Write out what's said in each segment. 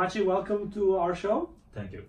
Maciej, welcome to our show. Thank you.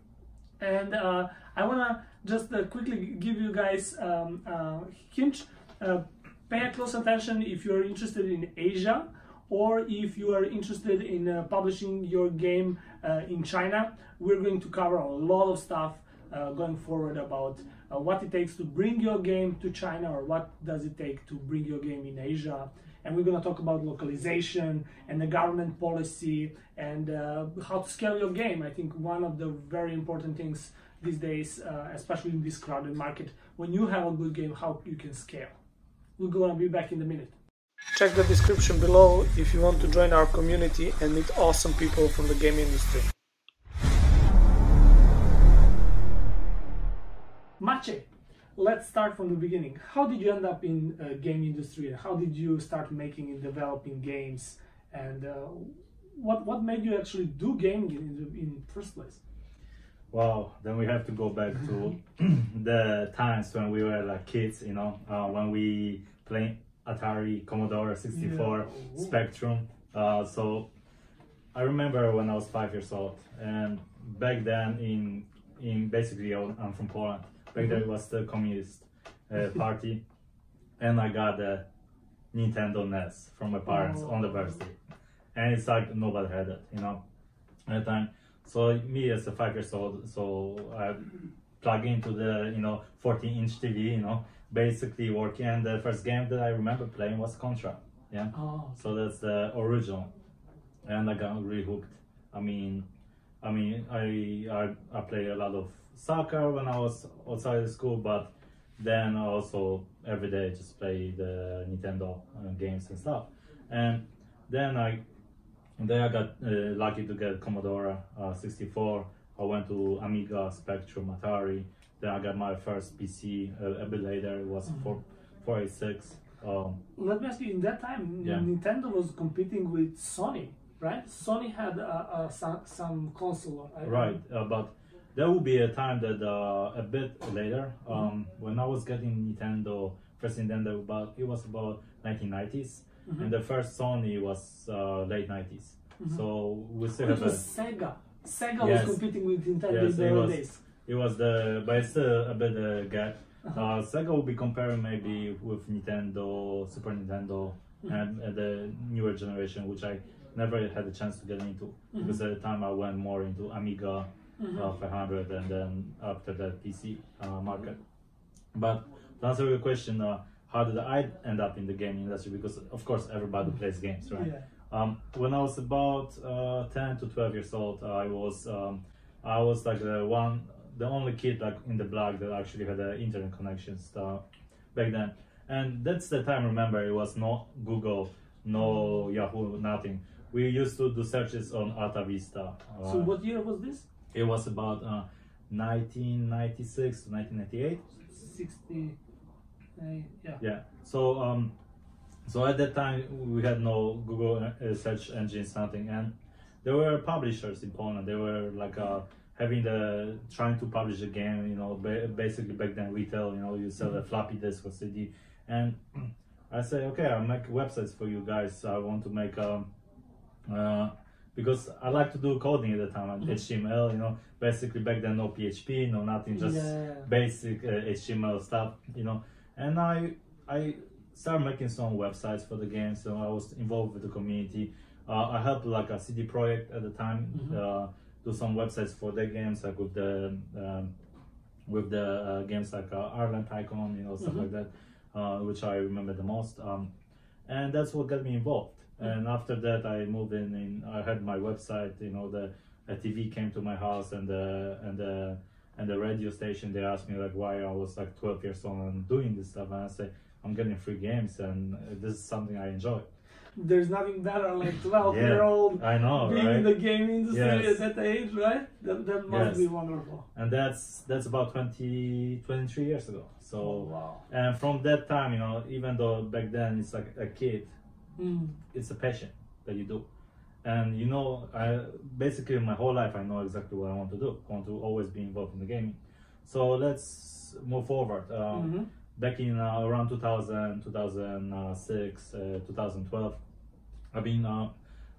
And uh, I want to just uh, quickly give you guys um, uh, hint. Uh, pay close attention if you're interested in Asia or if you are interested in uh, publishing your game uh, in China. We're going to cover a lot of stuff uh, going forward about uh, what it takes to bring your game to China or what does it take to bring your game in Asia. And we're going to talk about localization and the government policy and uh, how to scale your game. I think one of the very important things these days, uh, especially in this crowded market, when you have a good game, how you can scale. We're going to be back in a minute. Check the description below if you want to join our community and meet awesome people from the game industry. Maciej, let's start from the beginning. How did you end up in uh, game industry? How did you start making and developing games? And uh, what what made you actually do gaming in the in first place? Wow, then we have to go back to the times when we were like kids, you know, uh, when we played Atari, Commodore 64, Yeah. Spectrum. Uh, so I remember when I was five years old, and back then in in basically I'm from Poland. Back then it was the communist uh, party, and I got a Nintendo NES from my parents on the birthday, and it's like nobody had it, you know, at the time. So me as a five years old, so I plug into the you know 14 inch TV, you know, basically working. And the first game that I remember playing was Contra. Yeah. Oh, So that's the original, and I got really hooked. I mean, I mean, I I I play a lot of soccer when I was outside of school, but then I also every day just play the Nintendo uh, games and stuff. And then I then I got uh, lucky to get Commodore uh, 64. I went to Amiga, Spectrum, Atari. Then I got my first PC uh, a bit later. It was four, 486. Um, let me ask you. In that time, Yeah. Nintendo was competing with Sony, right? Sony had uh, uh, some, some console, Right, uh, but there will be a time that uh, a bit later, Mm-hmm. um, when I was getting Nintendo, first Nintendo, about it was about 1990s, Mm-hmm. and the first Sony was uh, late 90s. So we still It have a, Sega. Sega Yes. was competing with Nintendo Yes, in the was. days. it was the, but it's still a bit uh, gap. Uh-huh. Uh, Sega will be comparing maybe with Nintendo, Super Nintendo, Mm-hmm. and uh, the newer generation, which I never had a chance to get into Mm-hmm. because at the time I went more into Amiga, uh, 500, and then after that PC uh, market. But to answer your question, uh, how did I end up in the gaming industry? Because of course everybody plays games, right? Yeah. Um, when I was about uh, 10 to 12 years old, I was um, I was like the one, the only kid like in the block that actually had an internet connection stuff back then. And that's the time. Remember, it was no Google, no Yahoo, nothing. We used to do searches on Alta Vista. So Uh, what year was this? It was about uh, 1996 to 1998. 60. Uh, yeah. Yeah. So um, so at that time we had no Google uh, search engines, nothing, and there were publishers in Poland. They were like uh, having the trying to publish a game. You know, ba- basically back then retail. You know, you sell a floppy disk or CD, and I say, okay, I'll make websites for you guys. I want to make um, uh, because I like to do coding at the time, like HTML. You know, basically back then no PHP, no nothing, just Yeah. basic uh, HTML stuff, you know. And I I started making some websites for the game, so I was involved with the community. Uh, I helped like a CD Projekt at the time uh, do some websites for their games, like with the um, with the uh, games like uh, Airline Tycoon, you know, stuff like that, uh, which I remember the most. Um, and that's what got me involved. And after that, I moved in. in I had my website. You know, the a TV came to my house, and the and the and the radio station. They asked me like why I was like 12 years old and doing this stuff, and I say I'm getting free games, and uh, this is something I enjoy. There's nothing better like 12 Yeah, year old I know, being in the game industry Yes. at that age, right? That, that must Yes. be wonderful. And that's that's about 20, 23 years ago. So. Oh, wow. And from that time, you know, even though back then it's like a kid, Mm. it's a passion that you do. And you know, I basically my whole life I know exactly what I want to do. I want to always be involved in the gaming. So let's move forward. Um, Mhm. Back in uh, around 2000, 2006, uh, 2012, I've been, uh,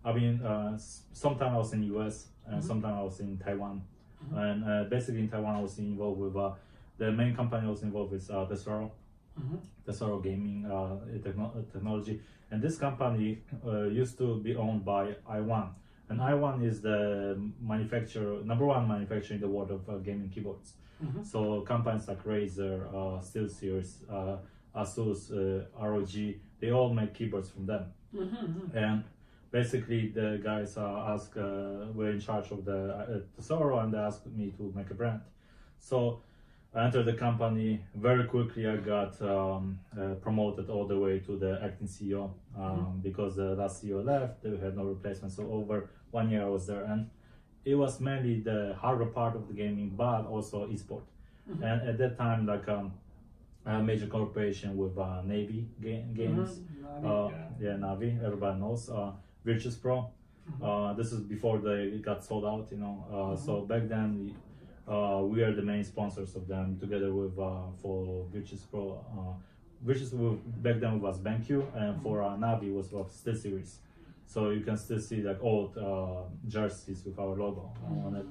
I've been. Uh, sometime I was in the US. and Mhm. sometimes I was in Taiwan. Mhm. And uh, basically in Taiwan, I was involved with uh, the main company I was involved with uh, Tesoro, Mhm. Tesoro Gaming uh, techno- technology. And this company uh, used to be owned by i1. And i1 is the manufacturer, number one manufacturer in the world of uh, gaming keyboards. Mhm. So companies like Razer, uh, SteelSeries, uh, Asus, uh, ROG, they all make keyboards from them. Mhm. Mhm. And basically, the guys uh, ask, uh, were in charge of the uh, Tesoro, and they asked me to make a brand. So entered the company very quickly. I got um, uh, promoted all the way to the acting CEO um, because the last CEO left. They had no replacement. So over one year I was there, and it was mainly the hardware part of the gaming, but also esport. Mhm. And at that time, like um, a major corporation with uh, Navi ga- games. Mhm. Uh, Yeah. yeah, Navi, everybody knows. Uh, Virtus Pro. Mhm. Uh, this is before they got sold out, you know. Uh, Mhm. So back then, we, uh, we are the main sponsors of them, together with uh, for Virtus Pro. Uh, Virtus back then was BenQ, and for uh, Navi was of SteelSeries. So you can still see like old uh, jerseys with our logo on it.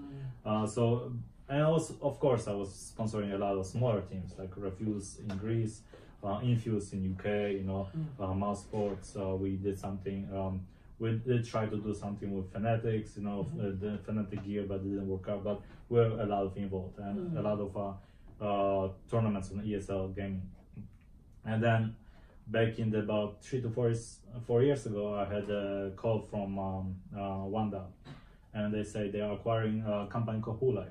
Uh, so and also, of course, I was sponsoring a lot of smaller teams like Refuse in Greece, uh, Infuse in UK, you know, uh, mousesports. Uh, we did something. Um, we did try to do something with Fanatics, you know, uh, the Fnatic Gear, but it didn't work out. But we're a lot of involved and a lot of uh, uh, tournaments on ESL gaming. And then back in the about three to four years, four years ago, I had a call from um, uh, Wanda, and they say they are acquiring a company called Hulai,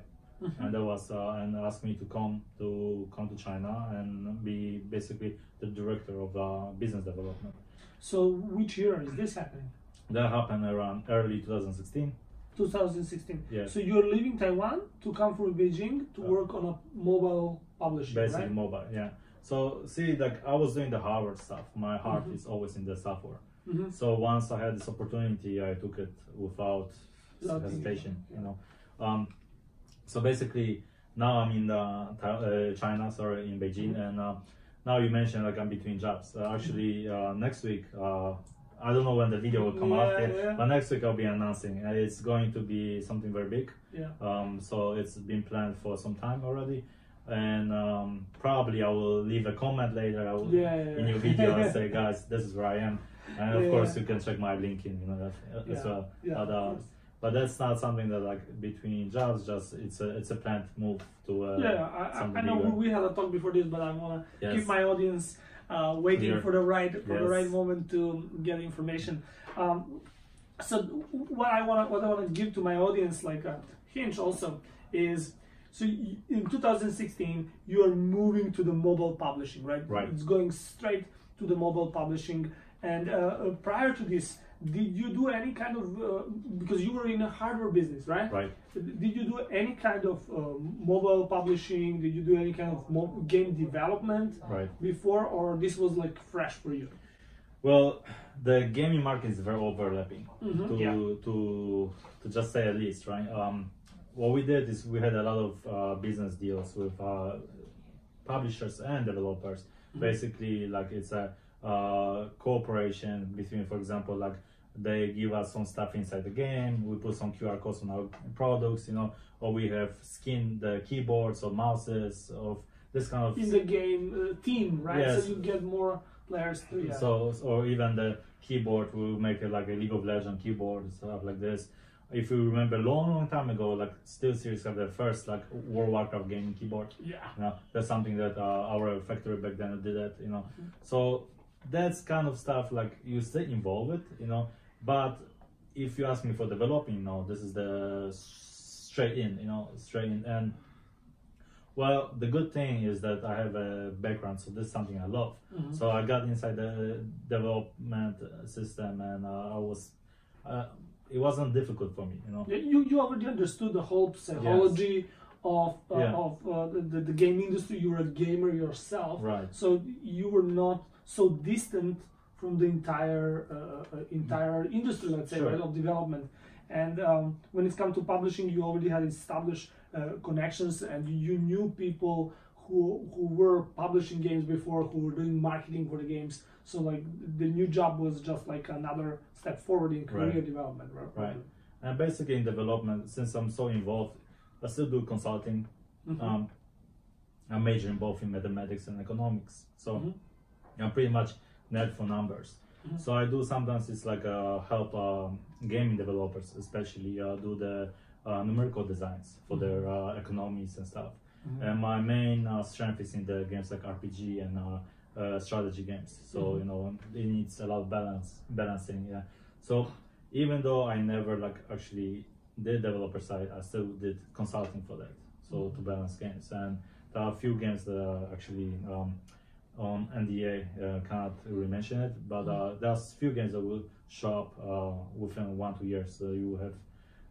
and that was uh, and asked me to come to come to China and be basically the director of the business development. So which year is this happening? That happened around early 2016. 2016. Yeah. So you're leaving Taiwan to come from Beijing to Uh, work on a mobile publishing, basically right? mobile yeah so see like i was doing the hardware stuff my heart Mhm. is always in the software Mhm. so once i had this opportunity i took it without hesitation you know um, so basically now i'm in uh, uh, china sorry in beijing Mhm. and uh, now you mentioned like i'm between jobs uh, actually uh, next week uh, I don't know when the video will come out, yet, yeah. but next week I'll be announcing. and It's going to be something very big. Yeah. Um, so it's been planned for some time already, and um, probably I will leave a comment later I will, Yeah, yeah, in your yeah. video and say, guys, this is where I am, and of Yeah. course you can check my LinkedIn, you know, that, uh, as well. yeah, but, uh, but that's not something that like between jobs. Just it's a it's a planned move to uh, yeah, I, I, I know bigger. we had a talk before this, but I want to Yes. keep my audience uh, waiting for the right for the right moment to get information. Um, so what I want to what I want to give to my audience, like a hinge, also is so in 2016 you are moving to the mobile publishing, right? Right. It's going straight to the mobile publishing. And uh, uh, prior to this, did you do any kind of uh, because you were in a hardware business, right? right. Did you do any kind of uh, mobile publishing? Did you do any kind of game development Right. before, or this was like fresh for you? Well, the gaming market is very overlapping. Mhm, To yeah. to to just say at least, right? Um, what we did is we had a lot of uh, business deals with uh, publishers and developers. Mm-hmm. Basically, like it's a uh, cooperation between, for example, like they give us some stuff inside the game. We put some QR codes on our products, you know, or we have skin the keyboards or mouses of this kind of In the game uh, team, right? Yes. So you get more players. To, yeah. So, or even the keyboard, we make it like a League of Legends keyboard stuff like this. If you remember, long, long time ago, like SteelSeries have their first like World of Warcraft gaming keyboard. yeah. You know, that's something that uh, our factory back then did that. You know, Mm-hmm. so that's kind of stuff like you stay involved. You know, but if you ask me for developing, you know, this is the straight in. You know, straight in and. Well, the good thing is that I have a background, so this is something I love. Mhm. So I got inside the development system, and uh, I was. Uh, it wasn't difficult for me, you know. You you already understood the whole psychology of uh, Yeah. of uh, the, the game industry. You were a gamer yourself, Right. So you were not so distant from the entire uh, uh, entire industry, let's say, Sure. right, of development. And um, when it comes to publishing, you already had established uh, connections, and you knew people who who were publishing games before, who were doing marketing for the games. So like the new job was just like another step forward in career Right. development, right? Right. And basically in development, since I'm so involved, I still do consulting. Mhm. Um, I'm majoring both in mathematics and economics, so Mhm. I'm pretty much nerd for numbers. Mhm. So I do sometimes it's like uh, help um, gaming developers, especially uh, do the uh, numerical designs for their uh, economies and stuff. Mhm. And my main uh, strength is in the games like RPG and uh, uh, strategy games. So Mhm. you know it needs a lot of balance, balancing. Yeah. So even though I never like actually did developer side, I still did consulting for that. So to balance games, and there are a few games that are actually um, on NDA. Uh, cannot really mention it, but uh, there's few games that will show up uh, within one two years. So you will have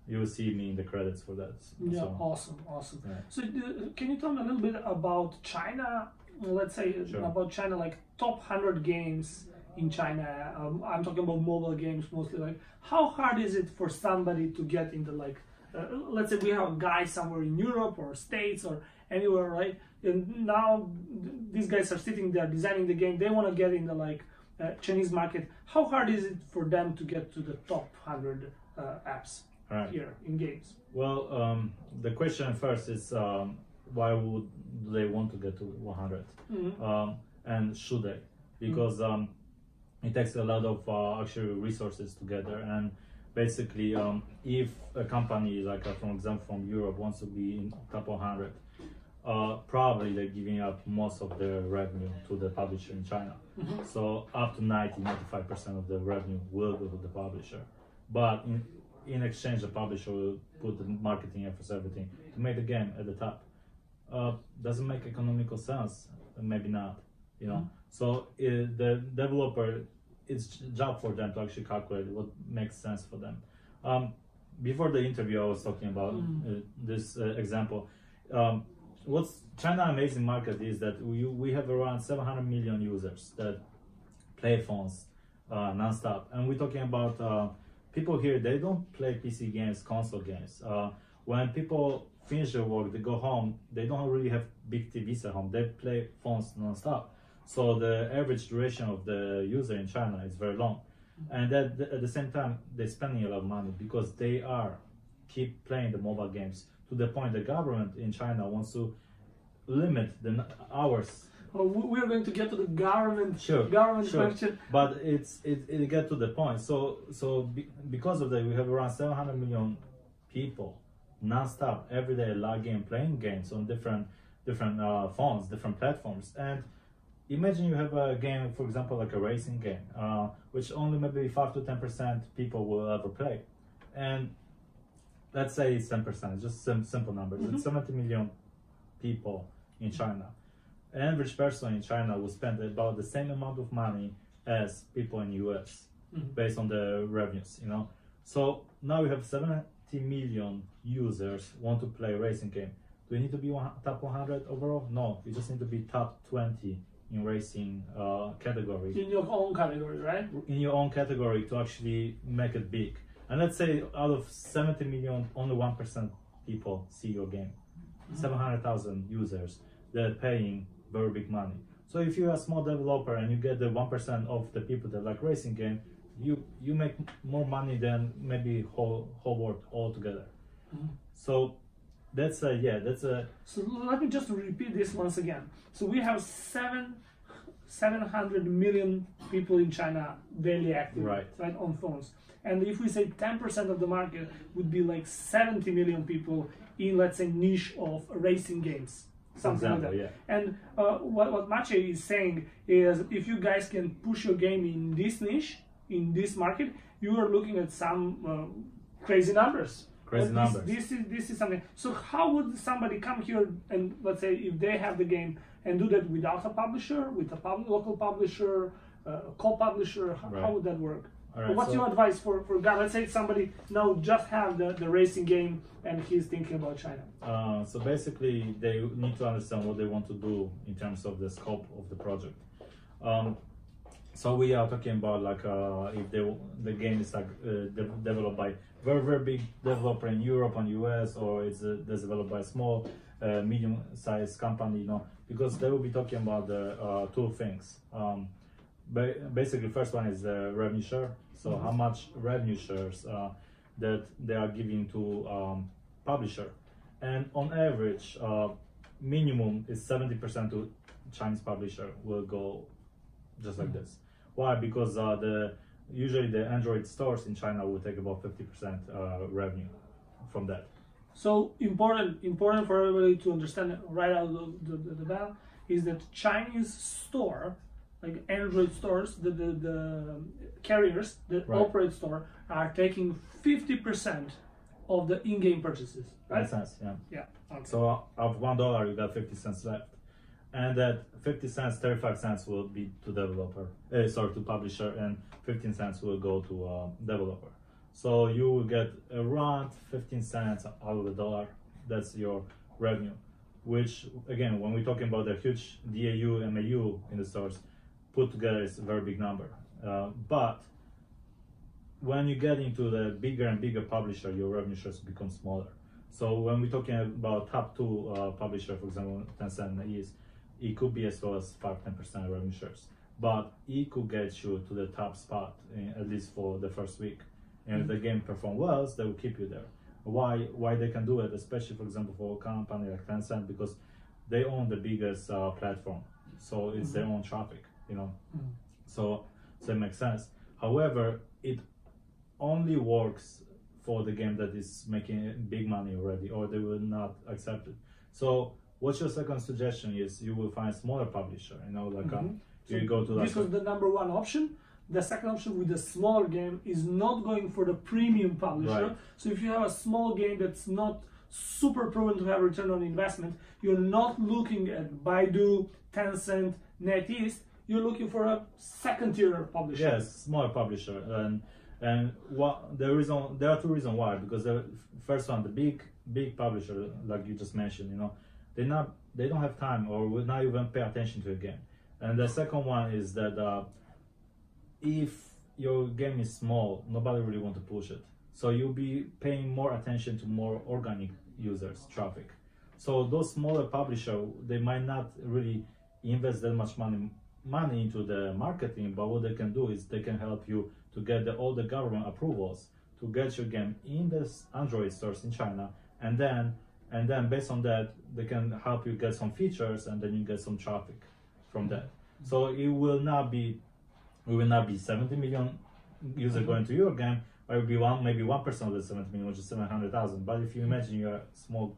you will see me in the credits for that. Yeah, So, awesome, awesome. Yeah. So, uh, can you tell me a little bit about China? Let's say Sure. about China, like top hundred games in China. Um, I'm talking about mobile games mostly. Like, how hard is it for somebody to get into like, uh, let's say we have a guy somewhere in Europe or States or anywhere, right? And now these guys are sitting there designing the game. They want to get in the like uh, Chinese market. How hard is it for them to get to the top hundred uh, apps Right. here in games? Well, um, the question first is um, why would they want to get to 100, Mhm. um, and should they? Because um, it takes a lot of uh, actual resources together, and basically, um, if a company like, uh, for example, from Europe wants to be in top 100, uh, probably they're giving up most of their revenue to the publisher in China. Mhm. So up to 90, 95% of the revenue will go to the publisher. But in, in exchange, the publisher will put the marketing efforts, everything to make the game at the top. Uh, doesn't make economical sense. Maybe not, you know. So uh, the developer, it's job for them to actually calculate what makes sense for them. Um, before the interview, I was talking about uh, this uh, example. Um, what's China amazing market is that we we have around 700 million users that play phones uh, nonstop, and we're talking about uh, people here. They don't play PC games, console games. Uh, when people finish their work, they go home. They don't really have big TVs at home. They play phones nonstop. So the average duration of the user in China is very long, and at the, at the same time they're spending a lot of money because they are keep playing the mobile games to the point the government in China wants to limit the n- hours. Well, we we are going to get to the government Sure, government sure. question. But it's it, it get to the point. So so be, because of that, we have around 700 million people non-stop every day logging playing games on different different uh, phones, different platforms, and imagine you have a game, for example, like a racing game, uh, which only maybe five to ten percent people will ever play, and let's say it's ten percent, just sim- simple numbers. It's 70 million people in China. An average person in China will spend about the same amount of money as people in US Mhm. based on the revenues, you know. So now we have 70 million users want to play racing game. Do you need to be one, top 100 overall? No, you just need to be top 20 in racing uh, category in your own category, right? in your own category to actually make it big. And let's say out of 70 million, only 1% people see your game. 700,000 users, they're paying very big money. So if you're a small developer and you get the 1% of the people that like racing game, you you make more money than maybe whole whole world altogether. So that's a yeah, that's a So let me just repeat this once again. So we have seven, seven hundred million people in China daily active, Right. right, on phones. And if we say ten percent of the market would be like seventy million people in, let's say, niche of racing games, something example, like yeah. And uh, what what Maciej is saying is, if you guys can push your game in this niche, in this market, you are looking at some uh, crazy numbers. Crazy But numbers. This, this is this is something. So how would somebody come here and let's say if they have the game and do that without a publisher, with a pub- local publisher, uh, co-publisher? How, Right. how would that work? Right, What's so- your advice for for guy? Let's say somebody now just have the, the racing game and he's thinking about China. Uh, so basically, they need to understand what they want to do in terms of the scope of the project. Um, so we are talking about like uh, if they, the game is like uh, de- developed by very very big developer in Europe and US, or it's uh, developed by a small, uh, medium-sized company, you know, because they will be talking about the uh, two things. Um, ba- basically, first one is the revenue share. So how much revenue shares uh, that they are giving to um, publisher, and on average, uh, minimum is seventy percent to Chinese publisher will go just like this. Why? Because uh, the usually the Android stores in China will take about fifty percent uh, revenue from that. So important, important for everybody to understand right out of the, the, the bat is that Chinese store, like Android stores, the the, the carriers that Right. operate store are taking fifty percent of the in-game purchases, right? Makes sense, yeah. Yeah. Okay. So uh, of one dollar, you got fifty cents left, and that fifty cents, thirty-five cents will be to developer, uh, sorry, to publisher, and fifteen cents will go to uh, developer. So you will get around fifteen cents out of the dollar. That's your revenue, which again, when we're talking about the huge DAU, MAU in the stores, put together is a very big number. Uh, but when you get into the bigger and bigger publisher, your revenue shares become smaller. So when we're talking about top two uh, publisher, for example, Tencent is, it could be as low as five, ten percent revenue shares, but it could get you to the top spot in, at least for the first week. And if the game perform well, they will keep you there. Why? Why they can do it, especially for example for a company like Tencent, because they own the biggest uh, platform, so it's their own traffic, you know. Mhm. So so it makes sense. However, it only works for the game that is making big money already, or they will not accept it. So, what's your second suggestion? Is you will find smaller publisher, you know, like um, you go to like this was the number one option. The second option with a smaller game is not going for the premium publisher. Right. So if you have a small game that's not super proven to have return on investment, you're not looking at Baidu, Tencent, NetEase. You're looking for a second tier publisher. Yes, smaller publisher, and and what the reason there are two reasons why. Because the first one, the big big publisher, like you just mentioned, you know, they not they don't have time or will not even pay attention to a game. And the second one is that uh, if your game is small, nobody really want to push it. So you'll be paying more attention to more organic users traffic. So those smaller publisher, they might not really invest that much money money into the marketing, but what they can do is they can help you to get the, all the government approvals to get your game in the Android stores in China, and then and then based on that, they can help you get some features, and then you get some traffic from that. So it will not be it will not be 70 million users going to your game, it will be one maybe one percent of the 70 million, which is 700,000. But if you imagine you're a small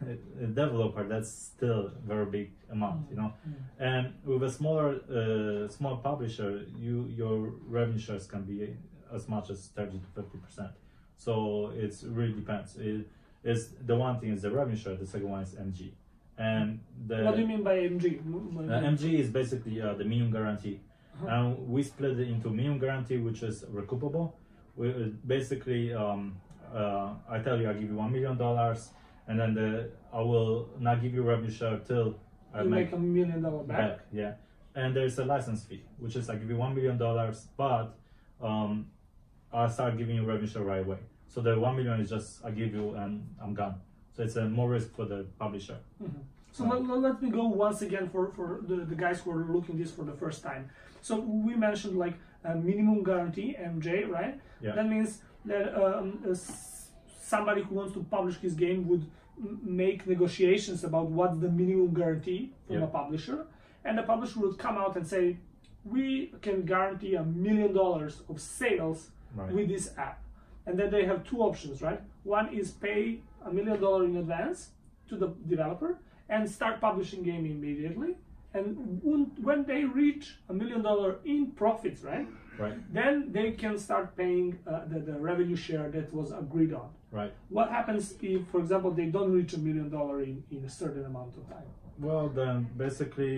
developer, that's still a very big amount, you know. And with a smaller uh, small publisher, you your revenue shares can be as much as 30 to 50 percent. So it's really depends. It is the one thing is the revenue share. The second one is MG, and the What do you mean by MG? Uh, MG is basically uh, the minimum guarantee, Uh-huh. and we split it into minimum guarantee, which is recoupable. We uh, basically, um, uh, I tell you, I give you one million dollars, and then the I will not give you revenue share till I you make make a million dollar back. back. Yeah, and there's a license fee, which is I give you one million dollars, but um, I start giving you revenue share right away. So the one million is just I give you and I'm gone. So it's a more risk for the publisher. Mhm. So let, let- let me go once again for, for the, the guys who are looking this for the first time. So we mentioned like a minimum guarantee MJ, right? Yeah. That means that um, uh, somebody who wants to publish his game would make negotiations about what's the minimum guarantee from Yeah. a publisher, and the publisher would come out and say, "We can guarantee a million dollars of sales Right. with this app." And then they have two options, right? One is pay a million dollar in advance to the developer and start publishing game immediately. And when- when they reach a million dollar in profits, right? Right. Then they can start paying uh, the, the revenue share that was agreed on. Right. What happens if, for example, they don't reach a million dollar in, in a certain amount of time? Well, then basically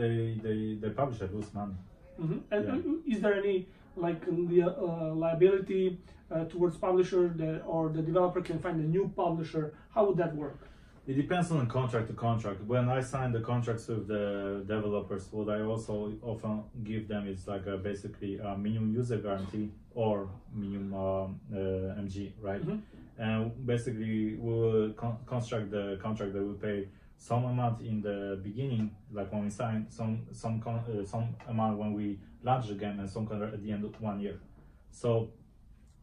they they the publisher lose money. hmm And Yeah. is there any like li- uh, liability uh, towards publisher that, or the developer can find a new publisher? How would that work? It depends on contract to contract. When I sign the contracts with the developers, what I also often give them is like a basically a minimum user guarantee or minimum um, uh, MG, right? Mhm. And basically, we will con- construct the contract that we pay some amount in the beginning, like when we sign, some some con- uh, some amount when we the game, and some contract at the end of one year. So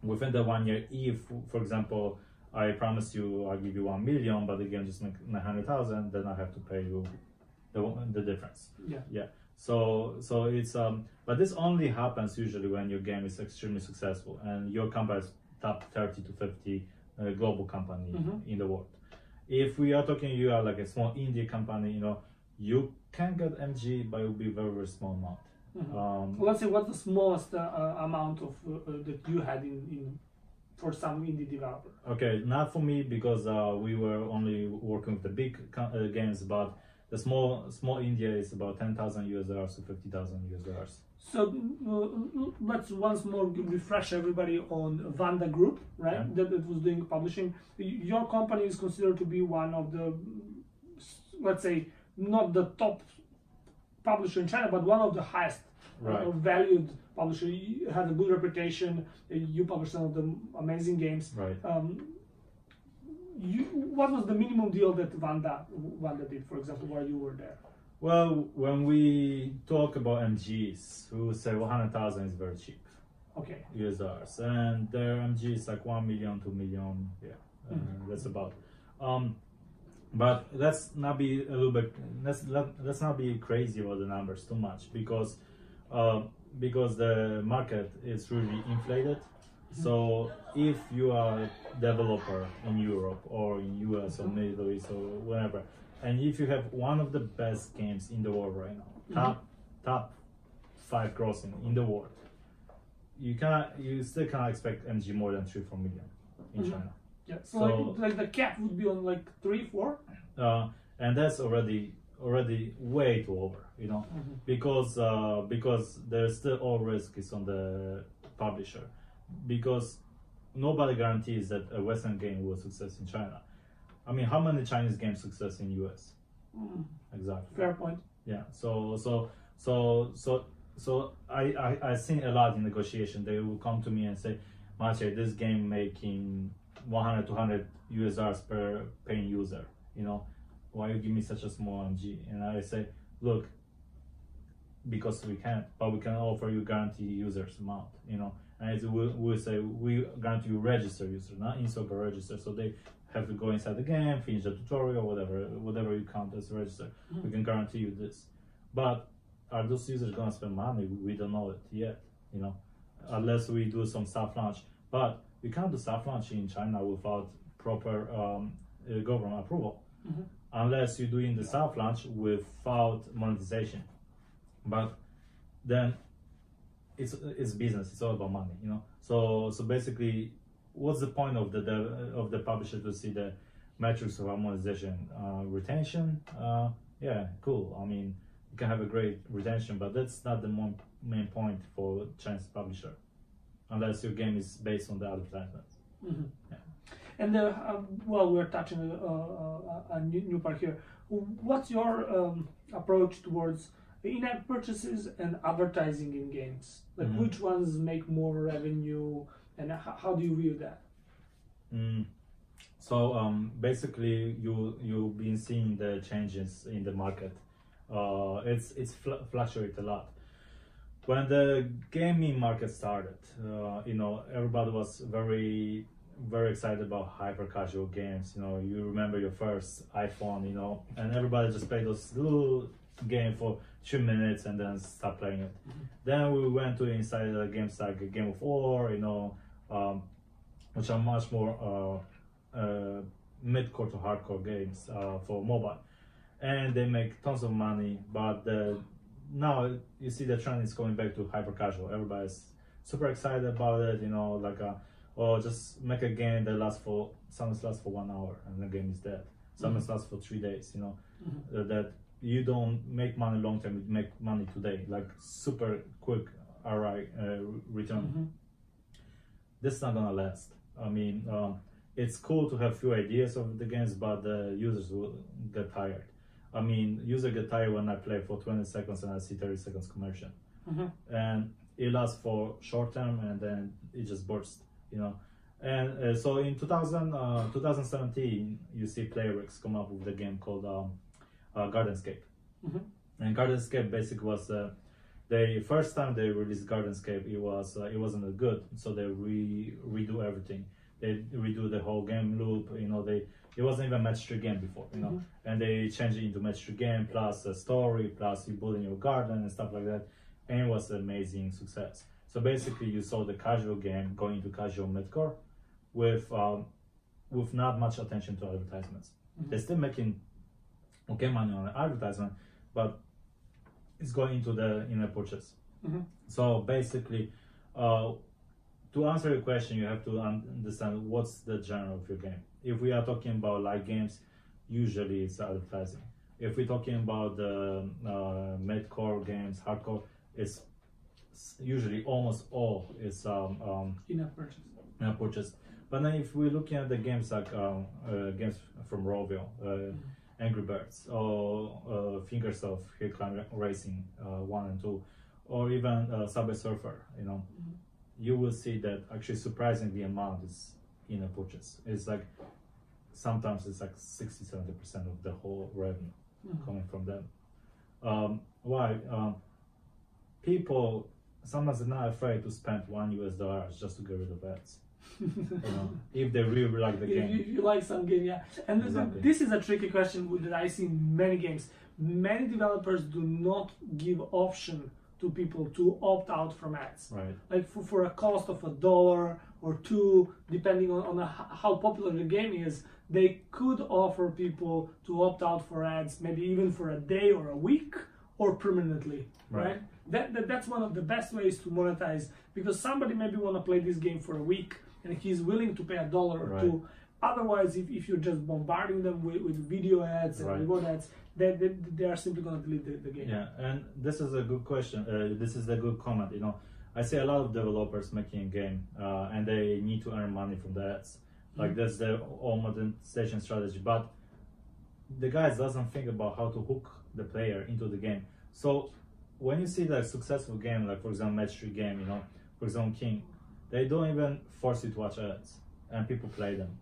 within the one year, if for example I promise you I'll give you one million, but the game just hundred thousand, then I have to pay you the the difference. Yeah. Yeah. So so it's um, but this only happens usually when your game is extremely successful and your company is top thirty to fifty uh, global company Mhm. in the world. If we are talking, you are like a small indie company, you know, you can get MG, but it will be very very small amount. Mhm. Um, Let's say what's the smallest uh, uh, amount of uh, uh, that you had in, in for some indie developer? Okay, not for me because uh, we were only working with the big co- uh, games, but the small small India is about ten thousand US dollars to fifty thousand US dollars. So uh, let's once more refresh everybody on Wanda Group, right? Yeah. That, that was doing publishing. Your company is considered to be one of the, let's say, not the top publisher in China, but one of the highest Right. uh, valued publisher. You had a good reputation. uh, You published some of the amazing games. Right. Um, you, what was the minimum deal that Wanda Wanda did, for example, while you were there? Well, when we talk about MGs, we would say one hundred thousand is very cheap Okay. US dollars, and their MG is like one million, two million. Yeah, uh, Mhm. that's about. Um, but let's not be a little bit. Let's let, let's not be crazy about the numbers too much because uh, because the market is really inflated. Mm-hmm. So if you are a developer in Europe or in US or mm-hmm. Middle East or whatever, and if you have one of the best games in the world right now, mm-hmm. top top five grossing in the world, you cannot you still cannot expect MG more than three four million in. China. Yeah. So, So- like, like the cap would be on like three, four. uh, and that's already already way too over, you know, Mhm. because uh, because there's still all risk is on the publisher, because nobody guarantees that a Western game will success in China. I mean, how many Chinese games success in US? Mm, Exactly. fair point. Yeah. So so so so so I I I seen a lot in negotiation. They will come to me and say, Maciej, this game making 100 200 US dollars per paying user. You know, why you give me such a small MG? And I say, look, because we can't, but we can offer you guarantee users amount. You know, and it will we say we guarantee you register user, not but register. So they have to go inside the game, finish the tutorial, whatever, whatever you count as register. Mm-hmm. We can guarantee you this. But are those users gonna spend money? We don't know it yet, you know, unless we do some soft launch. But we can't do launch in China without proper um, uh, government approval, Mhm. unless you're doing the soft launch without monetization. But then it's it's business. It's all about money, you know. So so basically, what's the point of the, the of the publisher to see the metrics of monetization? Uh, retention, uh, yeah, cool. I mean, you can have a great retention, but that's not the main point for Chinese publisher, unless your game is based on the advertisements. Mhm. Yeah. And uh, um, well, we're touching a, a, a new, new part here. What's your um, approach towards in-app purchases and advertising in games? Like Mhm. which ones make more revenue, and how, how do you view that? Mm. So um, basically, you you've been seeing the changes in the market. Uh, it's it's fl- fluctuate a lot. When the gaming market started, uh, you know, everybody was very very excited about hyper casual games. You know, you remember your first iPhone, you know, and everybody just played those little game for two minutes and then stop playing it. Then we went to inside the games like Game of War, you know, um, which are much more uh, uh, mid-core to hardcore games uh, for mobile, and they make tons of money. But the, now you see the trend is going back to hyper casual. Everybody's super excited about it. You know, like a, or just make a game that lasts for some lasts for one hour and the game is dead. Some lasts for three days. You know, uh, that you don't make money long term. You make money today, like super quick ROI uh, return Mhm. this is not gonna last. I mean, um, it's cool to have few ideas of the games, but the users will get tired. I mean, user get tired when I play for 20 seconds and I see 30 seconds commercial, Mhm. and it lasts for short term and then it just bursts, you know. And uh, so in 2000, uh, 2017, you see Playrix come up with a game called um, uh, Gardenscape. Mhm. And Gardenscape basically was uh, they first time they released Gardenscape, it was uh, it wasn't good, so they re redo everything. They redo the whole game loop. You know, they it wasn't even match three game before. You know, Mm-hmm. and they changed it into match three game plus a story plus you build in your garden and stuff like that, and it was an amazing success. So basically, you saw the casual game going into casual midcore with um, with not much attention to advertisements. They're still making okay money on advertisement, but it's going into the in-app purchase. Mhm. So basically, uh, to answer your question, you have to understand what's the genre of your game. If we are talking about light games, usually it's advertising. If we're talking about the uh, mid-core games, hardcore, it's usually almost all is um, um, In-app purchase. uh, purchase. But then if we're looking at the games like um, uh, games from Rovio, uh, Angry Birds, or uh, Fingersoft Hill Climb Racing uh, 1 and 2, or even uh, Subway Surfer, you know, you will see that actually surprisingly amount is in a purchase. It's like sometimes it's like 60 70% of the whole revenue coming from them. Um, why? Um, people sometimes are not afraid to spend one US dollar just to get rid of ads. you know, if they really like the you, game. if you like some game, yeah. And Exactly. this is a tricky question that I see in many games. Many developers do not give option to people to opt out from ads. Right. Like for, for a cost of a dollar or two, depending on, on a, how popular the game is, they could offer people to opt out for ads, maybe even for a day or a week or permanently, right? Right. That, that that's one of the best ways to monetize because somebody maybe want to play this game for a week and he's willing to pay a dollar or Right. two. Otherwise, if, if you're just bombarding them with, with video ads and Right. reward ads, they, they, they are simply going to delete the, the game. Yeah, and this is a good question. Uh, this is a good comment. You know, I see a lot of developers making a game, uh, and they need to earn money from the ads. Like that's their all monetization strategy. But the guys doesn't think about how to hook the player into the game. So when you see like successful game, like for example match three game, you know, for example King, they don't even force you to watch ads, and people play them,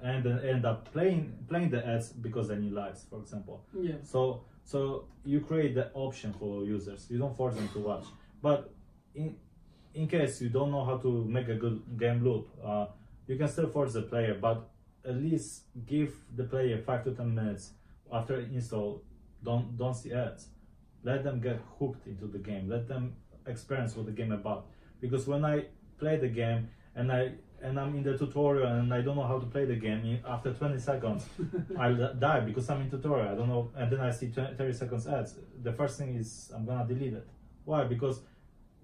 and then end up playing playing the ads because they need likes, for example. Yeah. So so you create the option for users. You don't force them to watch. But in in case you don't know how to make a good game loop, uh, you can still force the player, but at least give the player five to ten minutes after install. Don't don't see ads. Let them get hooked into the game. Let them experience what the game about. Because when I play the game and I and I'm in the tutorial and I don't know how to play the game, after 20 seconds, I'll die because I'm in tutorial. I don't know, and then I see 20, 30 seconds ads. The first thing is I'm gonna delete it. Why? Because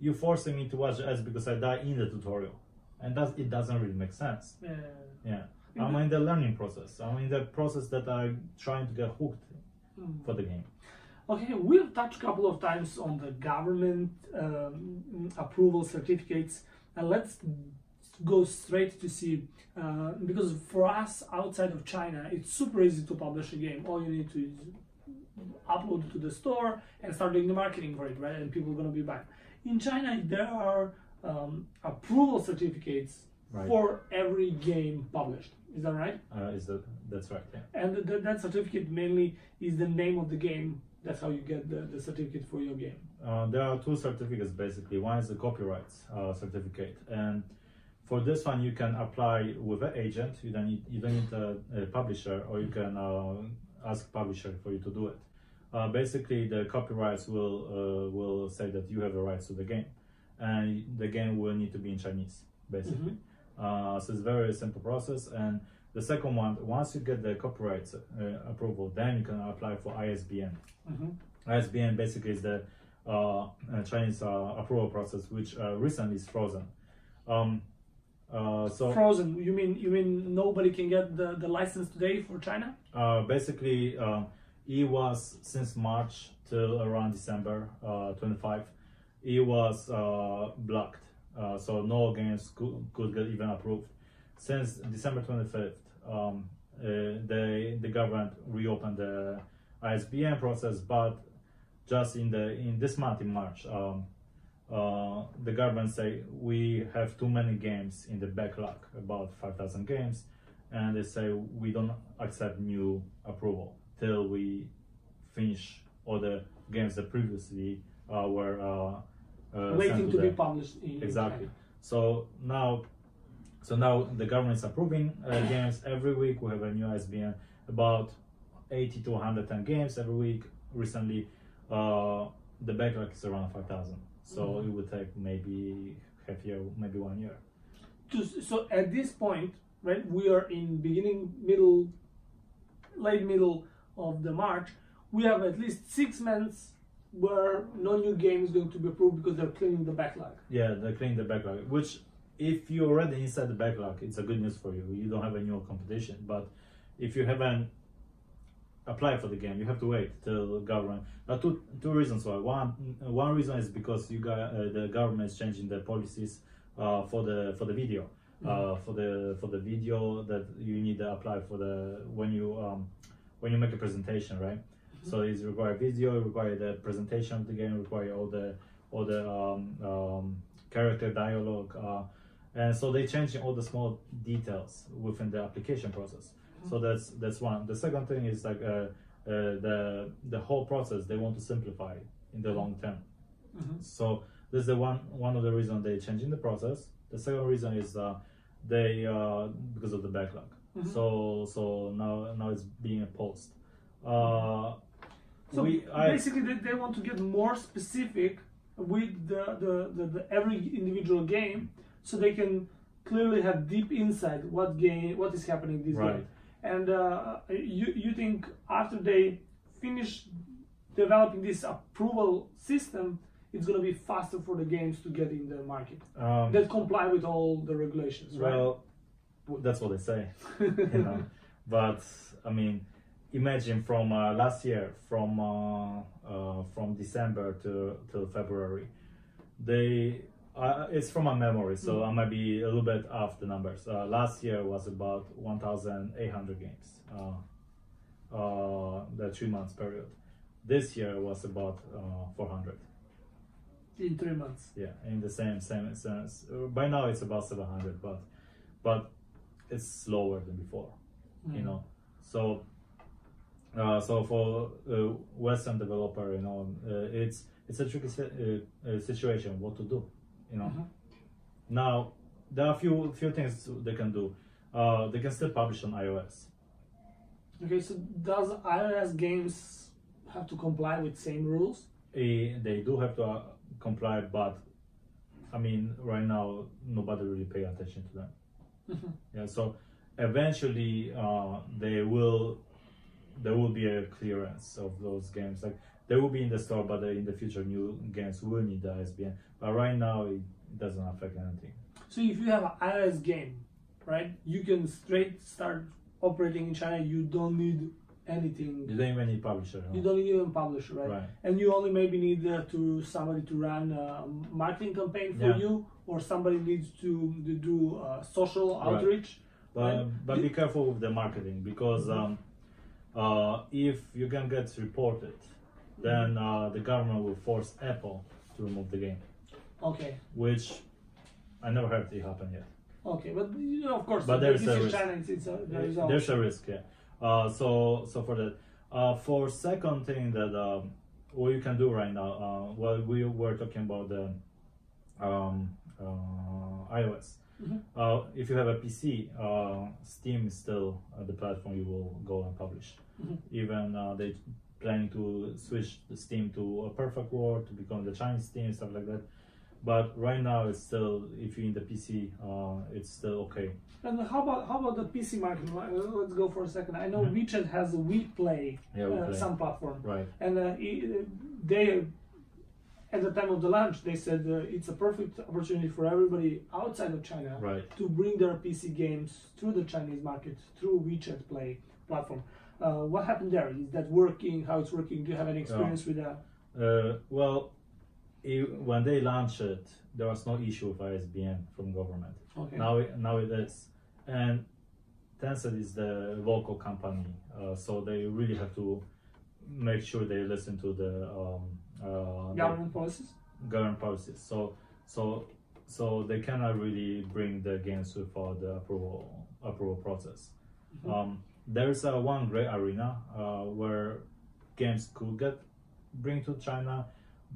you're forcing me to watch ads because I die in the tutorial, and that it doesn't really make sense. Yeah. Yeah, I'm in the learning process. I'm in the process that I'm trying to get hooked Mm. for the game. Okay, we've touched a couple of times on the government um, approval certificates, and let's go straight to see uh, because for us outside of China, it's super easy to publish a game. All you need to is upload it to the store and start doing the marketing for it, right? And people are going to be buying. In China, there are um, approval certificates Right. for every game published. Is that right? Uh, is that that's right? Yeah. And th- that certificate mainly is the name of the game. That's how you get the, the certificate for your game. Uh, there are two certificates basically. One is the copyrights uh, certificate, and for this one you can apply with an agent. You don't need you don't need a, a publisher, or you can uh, ask publisher for you to do it. Uh, basically, the copyrights will uh, will say that you have the rights to the game, and the game will need to be in Chinese, basically. Uh, so it's a very simple process. And the second one, once you get the copyright uh, approval, then you can apply for ISBN. Mhm. ISBN basically is the uh, uh, Chinese uh, approval process, which uh, recently is frozen. Um, uh, so Frozen. You mean you mean nobody can get the, the license today for China? uh, basically, um, it was since March till around December uh, 25. It was uh, blocked, uh, so no games could, could get even approved. Since December 25th, um, uh, the the government reopened the ISBN process, but just in the in this month in March, um, uh, the government say we have too many games in the backlog, about 5,000 games, and they say we don't accept new approval till we finish all the games that previously uh, were uh, uh, Waiting to be published. In exactly. China. So now, so now the government is approving uh, games every week. We have a new ISBN about 80 to 110 games every week. Recently, uh, the backlog is around 5,000. So Mhm. it would take maybe half year, maybe one year. So at this point, right, we are in beginning, middle, late middle of the March. We have at least six months where no new game is going to be approved because they're cleaning the backlog. Yeah, they clean the backlog. Which, if you're already inside the backlog, it's a good news for you. You don't have a new competition. But if you haven't applied for the game, you have to wait till the government. Uh, two two reasons why. One one reason is because you got uh, the government is changing the policies uh, for the for the video. Uh, for the for the video that you need to apply for the when you um, when you make a presentation, right? So it's require video, it require the presentation of the game, require all the all the um, um, character dialogue, uh, and so they changing all the small details within the application process. So that's that's one. The second thing is like uh, uh, the the whole process they want to simplify in the long term. Mhm. So this is the one one of the reasons they changing the process. The second reason is uh, they uh, because of the backlog. Mhm. So so now now it's being paused. Uh, So we I, basically, they, they want to get more specific with the, the, the, the every individual game, so they can clearly have deep insight what game what is happening this Right. game. And uh, you you think after they finish developing this approval system, it's going to be faster for the games to get in the market um, that comply with all the regulations, right? well, that's what they say. you know. But I mean, imagine from uh, last year, from uh, uh, from December to to February, they. Uh, it's from my memory, so I might be a little bit off the numbers. Uh, last year was about 1,800 games, uh, uh, the three months period. This year was about uh, 400. in three months. Yeah, in the same same sense. By now it's about 700, but but it's slower than before. You Mm. know, so uh, so for uh, Western developer, you know, uh, it's it's a tricky si- uh, uh, situation. What to do? You know. Mhm. Now there are a few few things they can do. Uh, they can still publish on iOS. Okay, so does iOS games have to comply with same rules? Eh, they do have to uh, comply, but I mean, right now nobody really pay attention to them. Mhm. Yeah, so eventually uh, they will there will be a clearance of those games. Like they will be in the store, but in the future new games will need the ISBN. But right now it doesn't affect anything. So if you have an iOS game, right, you can straight start operating in China. You don't need anything. You don't even need publisher. no? You don't even publish, right? Right. And you only maybe need uh, to somebody to run a marketing campaign for Yeah. you, or somebody needs to, do uh, social outreach. But Right. but be careful with the marketing because um, uh, if you can get reported, then uh, the government will force Apple to remove the game, Okay, which I never heard it happen yet. okay, but you know, of course, But there's a risk. China. It's, it's a, there is There's a risk, yeah. Uh, so so for that, uh, for second thing that um, what you can do right now, uh, well, we were talking about the um, iOS. Mhm. Uh, if you have a PC, uh, Steam is still uh, the platform you will go and publish. Mhm. Even uh, they planning to switch the Steam to a perfect world to become the Chinese Steam stuff like that. But right now, it's still if you're in the PC, uh, it's still okay. And how about how about the PC market? Uh, Let's go for a second. I know Mhm. WeChat has a WePlay, Yeah, uh, WePlay. some platform, Right. and uh, they at the time of the launch they said uh, it's a perfect opportunity for everybody outside of China Right. to bring their PC games through the Chinese market through WeChat Play platform. Uh, what happened there? Is that working? How it's working? Do you have any experience with that? Uh, well, i when they launched it, there was no issue with ISBN from government. Okay. Now, it, now it is, and Tencent is the local company, uh, so they really have to make sure they listen to the um, the Government policies. government policies. So, so, so they cannot really bring the games without the approval approval process. Mhm. Um, there's a one great arena uh, where games could get bring to China,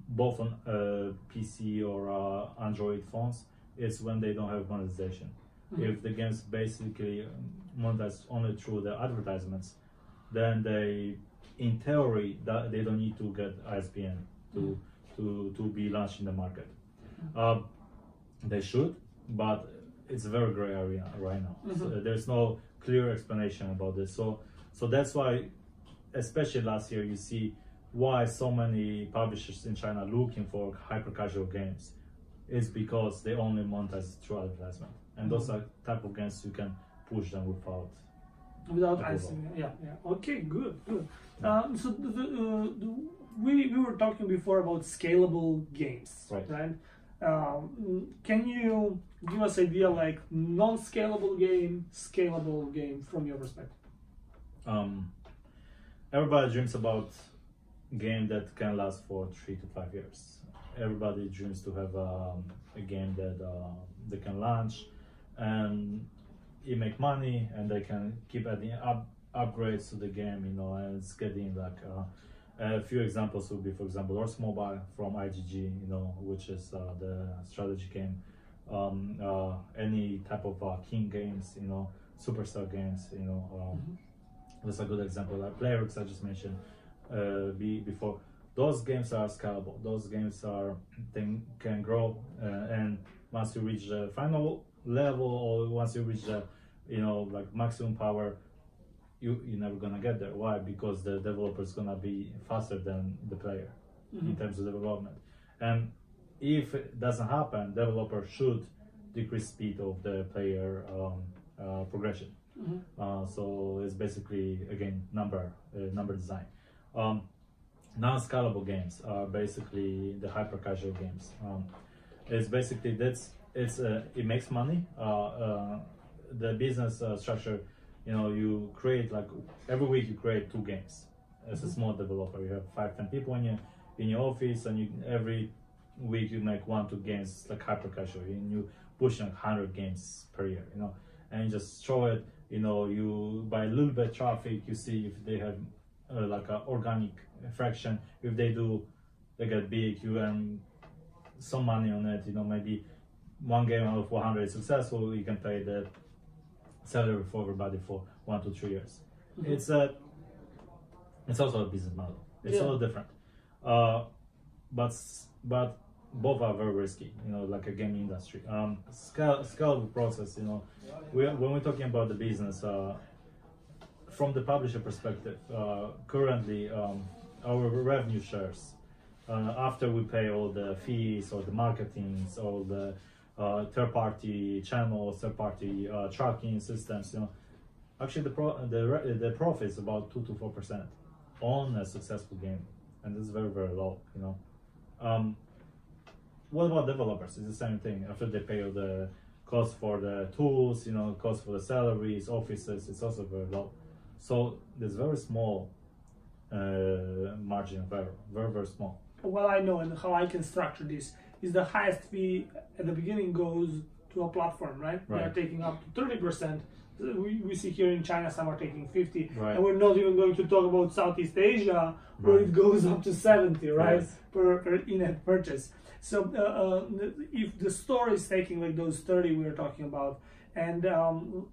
both on uh, PC or uh, Android phones, is when they don't have monetization. Mhm. If the games basically monetize only through the advertisements, then they, in theory, that they don't need to get ISBN to to to be launched in the market. Uh, they should, but it's a very gray area right now. So Mhm. there's no clear explanation about this. So so that's why, especially last year, you see why so many publishers in China looking for hyper casual games is because they only monetize through advertisement, and those Mhm. are type of games you can push them without. Without Approval. yeah, yeah. Okay, good, good. Um, so the, the, uh, the, we we were talking before about scalable games, Right. Um, can you give us idea like non-scalable game, scalable game from your perspective? Um, everybody dreams about game that can last for three to five years. Everybody dreams to have um, a game that uh, they can launch and it make money and they can keep adding up upgrades to the game, you know, and it's getting like uh, a few examples would be, for example, Lords Mobile from IGG, you know, which is uh, the strategy game. Um, uh, any type of uh, King games, you know, Supercell games, you know. Um, that's a good example. Like Playrix, I just mentioned uh, be, before. Those games are scalable. Those games are they can grow, uh, and once you reach the final level, or once you reach the, you know, like maximum power, you you're never gonna get there. Why? Because the developer is gonna be faster than the player in terms of development. And if it doesn't happen, developer should decrease speed of the player um, uh, progression. Mhm. Uh, so it's basically again number uh, number design. Um, non-scalable games are basically the hyper casual games. Um, it's basically that's it's uh, it makes money. Uh, uh, the business uh, structure, you know, you create like every week you create two games. As a small developer, you have five ten people in your in your office, and you every week you make one two games like hyper casual, and you push like hundred games per year, you know, and you just show it. You know, you by a little bit traffic, you see if they have uh, like a organic traction. If they do, they get big. You earn some money on it. You know, maybe one game out of 100 is successful. You can pay the salary for everybody for one to three years. Mhm. It's a, it's also a business model. It's Yeah. a little different, uh, but but both are very risky. You know, like a game industry. Um, scale scalable process. You know, we, when we're talking about the business, uh, from the publisher perspective, uh, currently um, our revenue shares, uh, after we pay all the fees or the marketings, all the third-party channels, third-party uh, tracking systems, you know, actually the pro- the the profit is about two to four percent on a successful game, and this is very very low. You know, um, what about developers? It's the same thing. After they pay the cost for the tools, you know, cost for the salaries, offices, it's also very low. So there's very small uh, margin of error, very very small. Well, I know and how I can structure this is the highest fee at the beginning goes to a platform, right? They are taking up to 30%. We, we see here in China some are taking 50 Right. and we're not even going to talk about Southeast Asia where Right. it goes up to 70 right Yes. per, per in-app purchase so uh, uh, if the store is taking like those 30 we were talking about and um,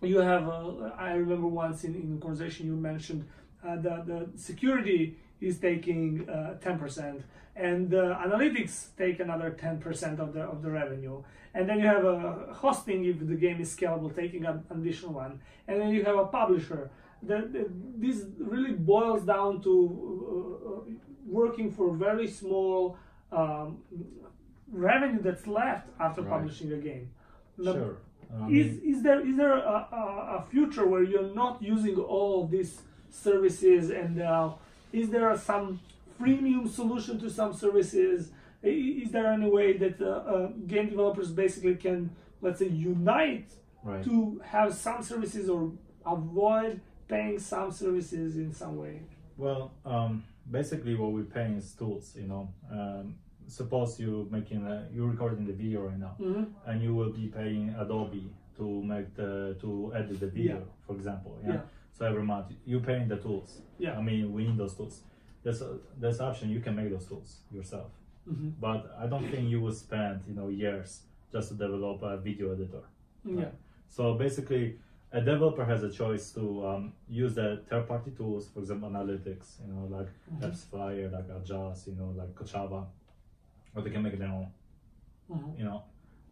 you have uh, i remember once in, in conversation you mentioned uh, that the security is taking uh, 10% and the analytics take another 10% of the of the revenue. And then you have a hosting if the game is scalable taking an additional one. And then you have a publisher. The, the, this really boils down to uh, uh, working for very small um, revenue that's left after Right. publishing a game. Now, Sure. I is, is there is there a, a, a future where you're not using all these services and uh, is there some freemium solution to some services is there any way that uh, uh, game developers basically can let's say unite right. to have some services or avoid paying some services in some way Well, um, basically, what we're paying is tools. You know, um, suppose you're making a, you're recording the video right now, mm-hmm. and you will be paying Adobe to make the to edit the video, Yeah. for example. Yeah? Yeah. So every month you're paying the tools. Yeah. I mean, we need those tools. there's a, there's option you can make those tools yourself. Mhm. But I don't think you will spend you know years just to develop a video editor. Yeah. So basically, a developer has a choice to um, use the third-party tools, for example, analytics, you know, like Mhm. AppsFlyer, like Adjust, you know, like Kochava, or they can make their own, Mhm. you know,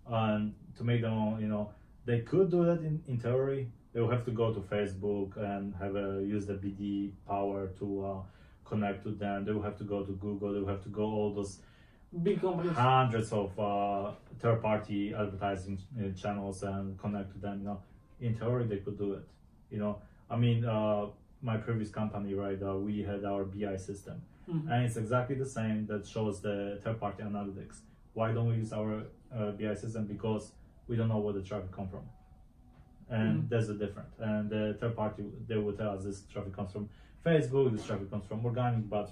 and to make their own, you know, they could do that in, in theory. They will have to go to Facebook and have a use the BD power to uh, connect to them. They will have to go to Google. They will have to go all those Big companies. hundreds of uh, third-party advertising uh, channels and connect to them. You know, in theory they could do it. You know, I mean, uh, my previous company, right? Uh, we had our BI system, Mhm. and it's exactly the same that shows the third-party analytics. Why don't we use our uh, BI system? Because we don't know where the traffic come from, and Mhm. there's a different. And the third party they will tell us this traffic comes from Facebook, this traffic comes from organic, but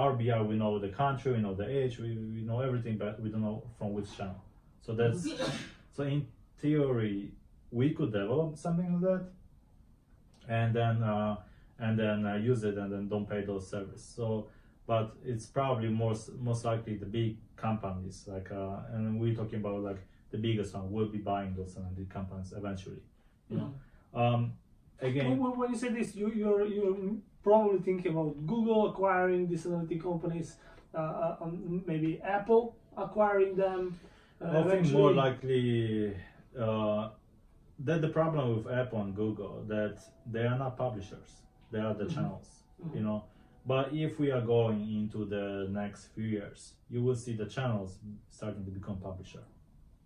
our BI we know the country, we know the age, we, we know everything, but we don't know from which channel. So that's so in theory we could develop something like that, and then uh, and then uh, use it and then don't pay those service. So, but it's probably most most likely the big companies like uh, and we're talking about like the biggest one will be buying those analytic companies eventually. You know, um, again. When, when you say this, you, you're you're probably thinking about Google acquiring these analytic companies, uh, uh, um, maybe Apple acquiring them. Uh, I think more likely uh, that the problem with Apple and Google that they are not publishers; they are the Mhm. channels. Mhm. You know, but if we are going into the next few years, you will see the channels starting to become publisher.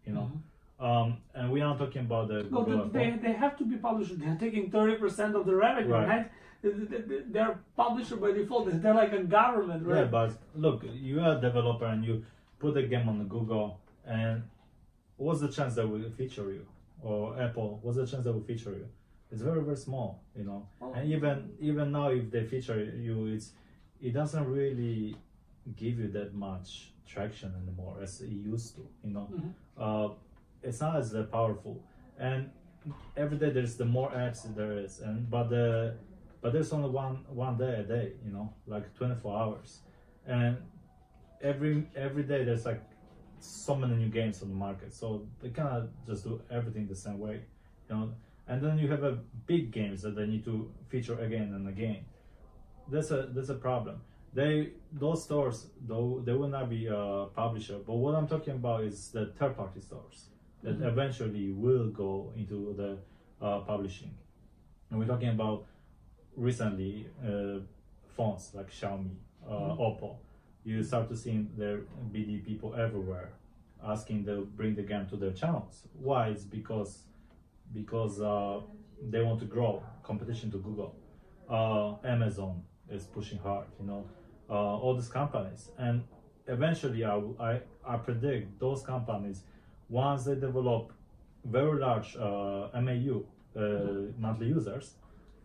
You know, um, and we are talking about the No, Google. they, they have to be published. They're taking thirty percent of the revenue, Right. right? They- they- they- They're publisher by default. They're like a government, right? Yeah, but look, you are a developer and you put a game on Google, and what's the chance that will feature you? Or Apple, what's the chance that will feature you? It's very very small, you know. Oh. And even even now, if they feature you, it's it doesn't really give you that much traction anymore as it used to, you know. Mhm. Uh, it's not as uh, powerful, and every day there's the more apps there is, and but the but there's only one one day a day, you know, like 24 hours, and every every day there's like so many new games on the market, so they cannot just do everything the same way, you know. And then you have a big games that they need to feature again and again. That's a that's a problem. They those stores though they will not be a publisher, but what I'm talking about is the third party stores that eventually will go into the uh, publishing. And we're talking about recently uh, phones like Xiaomi, uh, Mhm. Oppo. You start to see their BD people everywhere asking to bring the game to their channels. Why? It's because because uh, they want to grow competition to Google. Uh, Amazon is pushing hard, you know, uh, all these companies, and eventually I, I, I predict those companies once they develop very large uh, MAU uh, monthly users,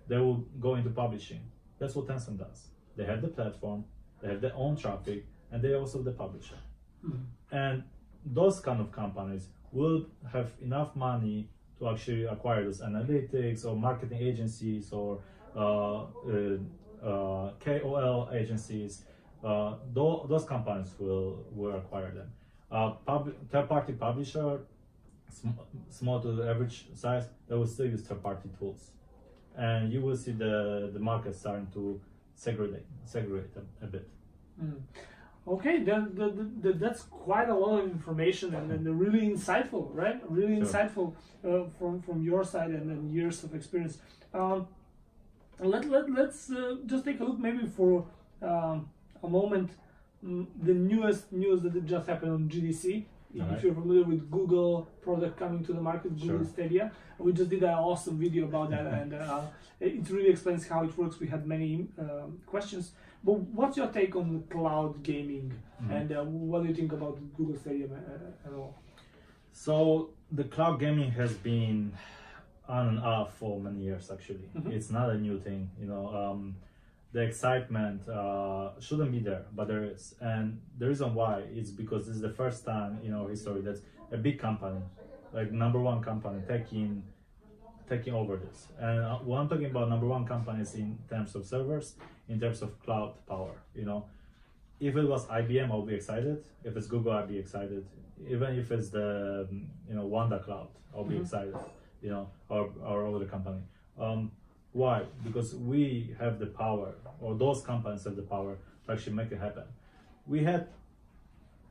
they will go into publishing. That's what Tencent does. They have the platform, they have their own traffic, and they also the publisher. Mhm. And those kind of companies will have enough money to actually acquire those analytics or marketing agencies or uh, uh, uh, KOL agencies. Uh, tho- those companies will will acquire them. Uh, third-party publisher, sm- small to the average size, they will still use third-party tools, and you will see the the market starting to segregate segregate a, a bit. Mm. Okay, then the, the, the, that's quite a lot of information and, and really insightful, right? Really Sure. insightful uh, from from your side and, and years of experience. Um, let, let, let's uh, just take a look maybe for um, a moment the newest news that just happened on GDC. If you're familiar with Google product coming to the market, Google Sure. Stadia, we just did an awesome video about that, and uh, it really explains how it works. We had many um, questions, but what's your take on cloud gaming, Mhm. and uh, what do you think about Google Stadia uh, and all? So the cloud gaming has been on and off for many years. Actually, Mhm. it's not a new thing. You know, um, the excitement uh, shouldn't be there, but there is, and the reason why is because this is the first time in our history that a big company, like number one company, taking taking over this. And uh, what I'm talking about, number one companies in terms of servers, in terms of cloud power. You know, if it was IBM, I'll be excited. If it's Google, I'll be excited. Even if it's the you know Wanda Cloud, I'll be Mhm. excited. You know, or or other company. Um, why? Because we have the power, or those companies have the power to actually make it happen. We had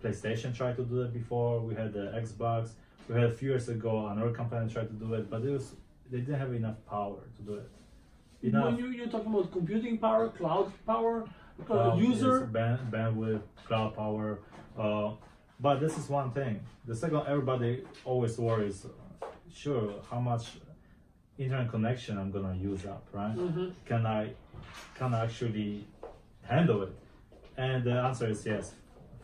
PlayStation try to do that before. We had the Xbox. We had a few years ago another company tried to do it, but it was they didn't have enough power to do it. Enough When you, you're talking about computing power, cloud power, uh, cloud, user. yes, ban- bandwidth, cloud power. Uh, but this is one thing. The second, everybody always worries. Sure, how much internet connection I'm gonna use up, right? Mhm. Can I, can I actually handle it? And the answer is yes.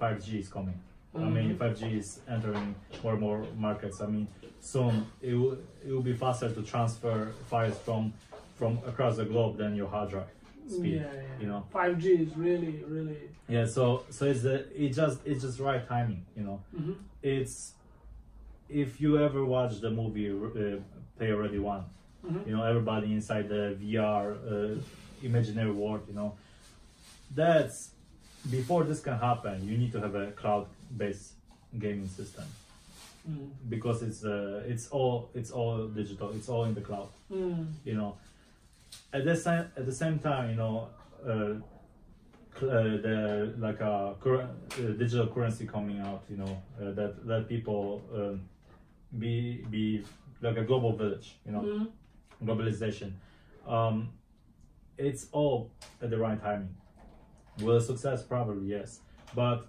5G is coming. I mean, 5G is entering more and more markets. I mean, soon it will it will be faster to transfer files from from across the globe than your hard drive speed. Yeah, yeah. You know. 5G is really, really. Yeah, so so it's the it just it's just right timing, you know. Mhm. It's if you ever watch the movie uh, Player Ready One, Mhm. you know everybody inside the VR uh, imaginary world, you know. That's before this can happen. You need to have a cloud-based gaming system Mm. because it's uh, it's all it's all digital. It's all in the cloud Mm. you know at the same at the same time you know uh, uh, the like a cur- uh, digital currency coming out you know uh, that that people um, be be like a global village you know Mm. Globalization um, it's all at the right timing. Will success? Probably yes. But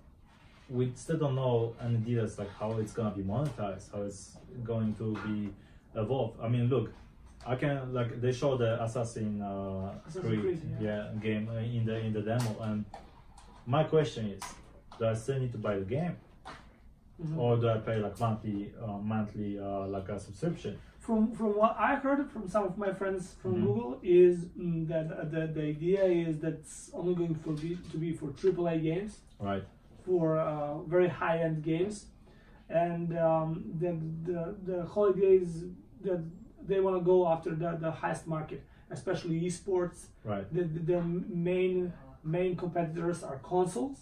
we still don't know any details like how it's gonna be monetized how it's going to be evolved. I mean look I can like they show the Assassin uh, Assassin's Creed, Creed, yeah. game uh, in the in the demo, and my question is, do I still need to buy the game, Mhm. or do I pay like monthly uh, monthly uh, like a subscription? From from what I heard from some of my friends from Mhm. Google is mm, that uh, the, the idea is that's only going for be, to be for AAA games, Right. for uh, very high end games, and um, the, the the whole idea is that they want to go after the, the highest market, especially esports. Right. The, the, their main main competitors are consoles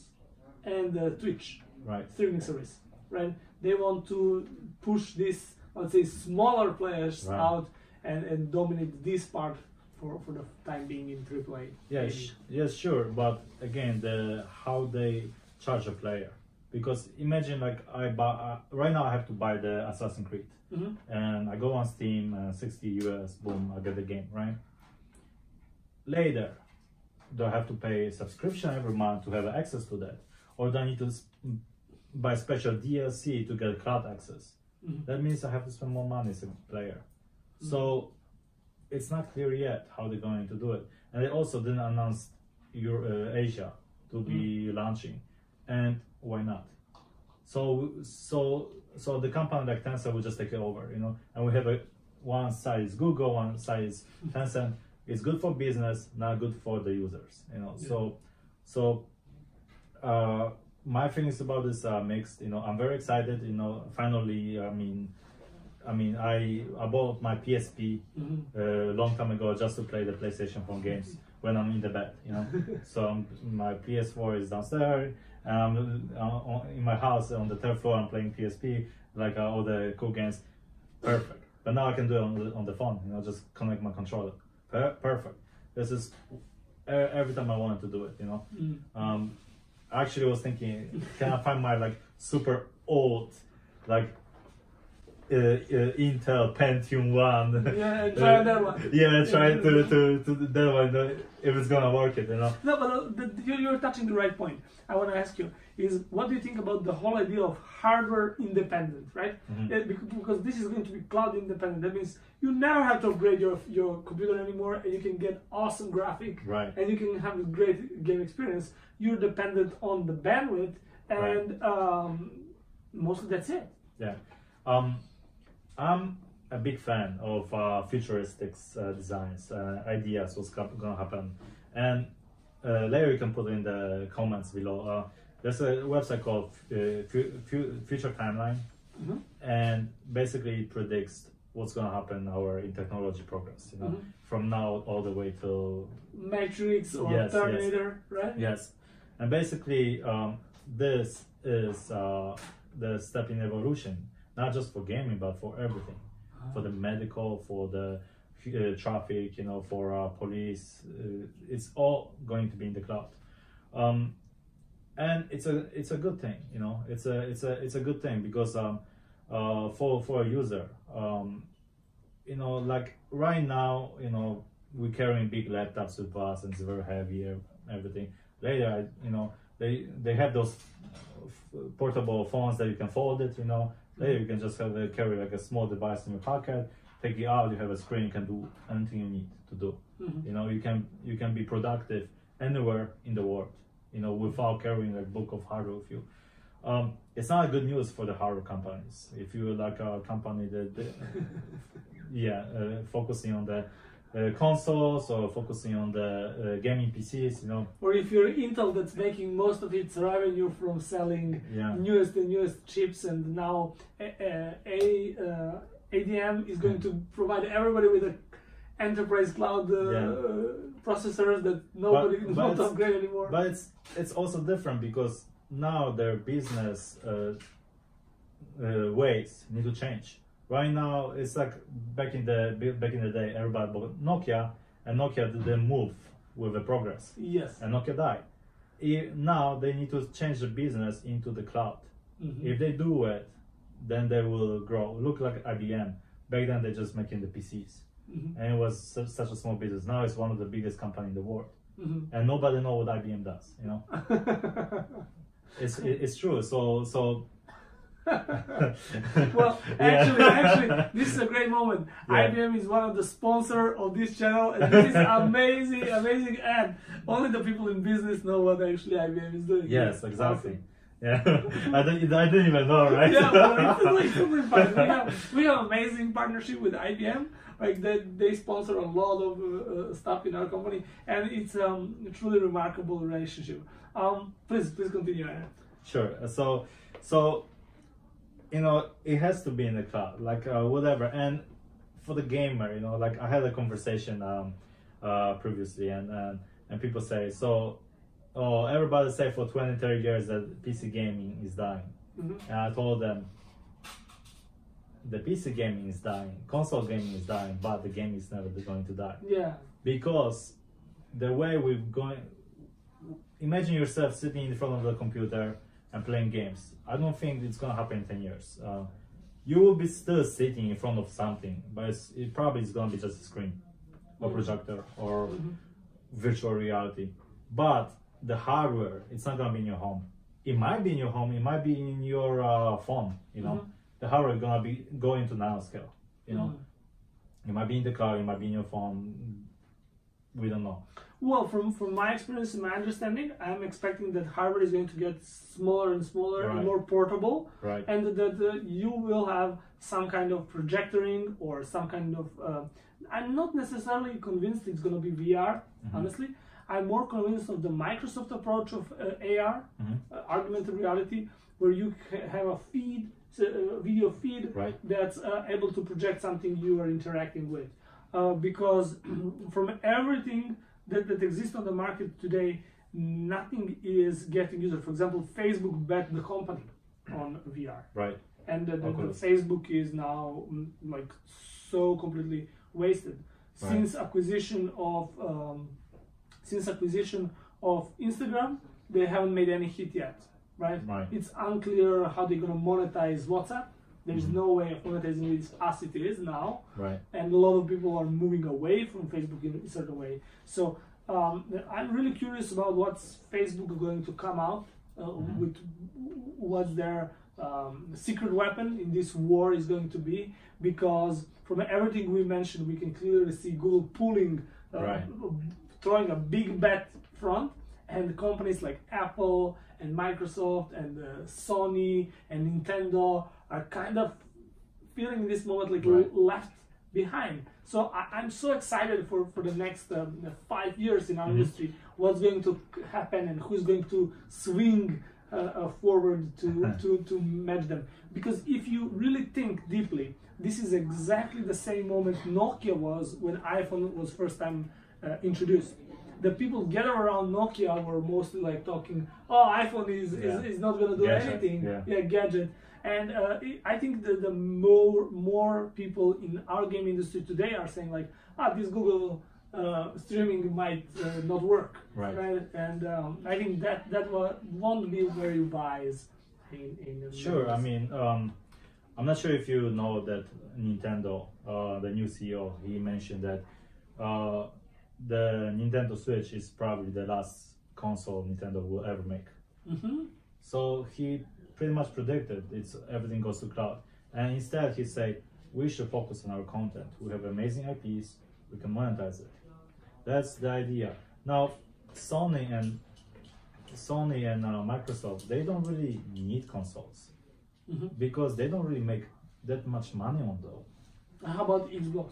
and uh, Twitch Right. streaming service, right? They want to push this, let's say, smaller players Right. out and, and dominate this part for, for the time being in AAA. Yeah. Yes. Sure. But again, the how they charge a player, because imagine like I buy uh, right now I have to buy the Assassin's Creed. Mhm. and I go on Steam, uh, 60 US, boom, I get the game, right? Later, do I have to pay subscription every month to have access to that? Or do I need to buy special DLC to get cloud access? Mhm. That means I have to spend more money as a player. So it's not clear yet how they're going to do it. And they also didn't announce your, uh, Asia to be launching. And why not? So so so the company like Tencent will just take it over, you know. And we have a one side is Google, one side is Tencent. It's good for business, not good for the users, you know. So so uh, my feelings about this are mixed. You know, I'm very excited. You know, finally, I mean, I mean, I, I bought my PSP a long time ago just to play the PlayStation 4 games when I'm in the bed, you know. so um, my PS4 is downstairs, and I'm uh, on- in my house on the third floor. I'm playing PSP, like uh, all the cool games. Perfect. But now I can do it on the, on the phone, you know, just connect my controller. Per- perfect. This is e- every time I wanted to do it, you know. Mm. Um, I actually was thinking, can I find my like super old, like uh, uh, Intel Pentium One? Yeah, and try that one. Yeah, try to to to that one uh, if it's gonna work it, you know. No, but uh, the, you- you're touching the right point. I want to ask you is what do you think about the whole idea of hardware independent, right? Mhm. Uh, because this is going to be cloud independent. That means you never have to upgrade your your computer anymore, and you can get awesome graphic, Right. and you can have a great game experience. You're dependent on the bandwidth, and um, mostly that's it. Yeah. Um, I'm a big fan of uh, futuristic uh, designs, uh, ideas, what's gonna happen. And uh, later you can put in the comments below. Uh, there's a website called uh, Fu- Fu- Future Timeline, Mhm. and basically it predicts what's gonna happen our in technology progress. You know, Mhm. from now all the way till Matrix or Yes, yes. Terminator, right? Yes, and basically, um, this is uh, the step in evolution, not just for gaming, but for everything, for the medical, for the uh, traffic, you know, for uh, police. Uh, it's all going to be in the cloud, um, and it's a it's a good thing, you know. It's a it's a it's a good thing because um, uh, for for a user, um, you know, like right now, you know, we're carrying big laptops with us and it's very heavy and everything. Later, I, you know, they they have those portable phones that you can fold it. You know, later you can just have a, carry like a small device in your pocket, take it out. You have a screen, you can do anything you need to do. Mhm. You know, you can you can be productive anywhere in the world. You know, without carrying a book of hardware with you. Um, it's not good news for the hardware companies. If you're like a company that, that yeah, uh, focusing on the uh, consoles or focusing on the uh, gaming PCs, you know, Or if you're Intel that's making most of its revenue from selling yeah, newest and newest chips, and now a, a, uh, ADM is going to provide everybody with a enterprise cloud uh, Yeah. processors that nobody but upgrade anymore. but it's it's also different because now their business uh, uh, ways need to change. Right now, it's like back in the back in the day, everybody bought Nokia, and Nokia didn't move with the progress. yes. and Nokia died. I- now they need to change the business into the cloud. Mhm. If they do it, then they will grow. Look like IBM. Back then, they're just making the PCs, Mhm. and it was su- such a small business. Now it's one of the biggest company in the world, Mhm. and nobody know what IBM does. You know, it's it's true. So so. well, actually, actually, this is a great moment. Yeah. IBM is one of the sponsor of this channel, and this is amazing, amazing ad. Only the people in business know what actually IBM is doing. Yes, exactly. awesome. Yeah, I didn't I didn't even know, right? yeah, but it's like something fun. We have we have amazing partnership with IBM. Like they, they sponsor a lot of uh, uh, stuff in our company, and it's um a truly remarkable relationship. Um, please please continue. Sure. Uh, So, so, you know, it has to be in the cloud, like uh, whatever. And for the gamer, you know, like I had a conversation um, uh, previously, and, and and people say, so, oh, everybody say for 20, 30 years that PC gaming is dying. Mhm. And I told them, the PC gaming is dying, console gaming is dying, but the game is never going to die. Yeah. because the way we're going imagine yourself sitting in front of the computer and playing games. I don't think it's going to happen in 10 years. Uh, you will be still sitting in front of something but it's, it probably is going to be just a screen or projector or Mhm. virtual reality. But the hardware it's not going to be in your home. It might be in your home it might be in your uh, phone you know? Mhm. The is going to be going to nanoscale you know Mhm. it might be in the car it might be in your phone we don't know Well, from from my experience and my understanding, I'm expecting that hardware is going to get smaller and smaller and more portable, right and that uh, you will have some kind of projectoring or some kind of. Uh, I'm not necessarily convinced it's going to be VR. Mm-hmm. Honestly, I'm more convinced of the Microsoft approach of uh, AR, Mhm. uh, augmented reality, where you have a feed, video feed Right. that's uh, able to project something you are interacting with. Uh, because from everything that, that exists on the market today, nothing is getting user. For example, Facebook bet the company on VR, right and the, the, the Facebook is now mm, like so completely wasted Right. since acquisition of um, since acquisition of Instagram. They haven't made any hit yet, right? Right. It's unclear how they're gonna monetize WhatsApp. There's Mhm. no way of monetizing it as it is now right and a lot of people are moving away from Facebook in a certain way. So um, I'm really curious about what's Facebook going to come out uh, Mhm. with, what their um, secret weapon in this war is going to be, because from everything we mentioned, we can clearly see Google pulling, uh, Right. throwing a big bet front, and companies like Apple and Microsoft and uh, Sony and Nintendo are kind of feeling this moment like Right. left behind. So I, I'm so excited for, for the next um, five years in our Mhm. industry. What's going to happen and who's going to swing uh, uh, forward to, to, to match them. Because if you really think deeply, this is exactly the same moment Nokia was when iPhone was first time uh, introduced. The people gather around Nokia were mostly like talking, "Oh, iPhone is, Yeah. is, is not gonna do Gadget, anything." yeah. gadget. And uh, it- I think the, the more more people in our game industry today are saying like, "Ah, this Google uh, streaming might uh, not work." Right. And um, I think that that won't be very wise. In, in Sure. I mean, um, I'm not sure if you know that Nintendo, uh, the new CEO, he mentioned that uh, the Nintendo Switch is probably the last console Nintendo will ever make. Mhm. So he pretty much predicted it's everything goes to cloud, and instead he said we should focus on our content. We have amazing IPs, we can monetize it. That's the idea. Now, Sony and Sony and uh, Microsoft they don't really need consoles Mhm. because they don't really make that much money on those. How about Xbox?